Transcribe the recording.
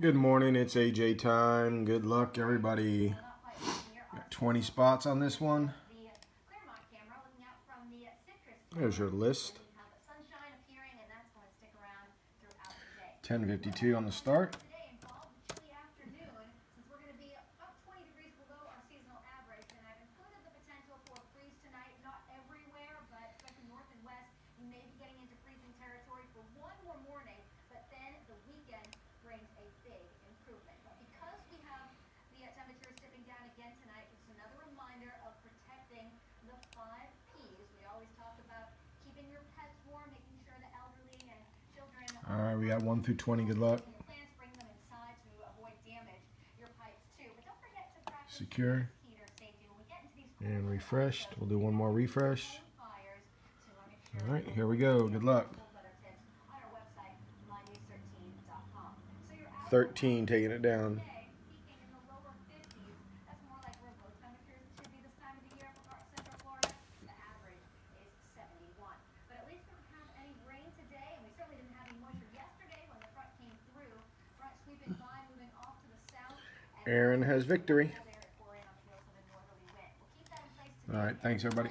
Good morning, it's AJ time. Good luck, everybody. Got 20 spots on this one. There's your list. 1052 on the start. All right, we got 1 through 20. Good luck. Secure. And refreshed. We'll do one more refresh. All right, here we go. Good luck. 13, taking it down. Aaron has victory. All right, thanks everybody.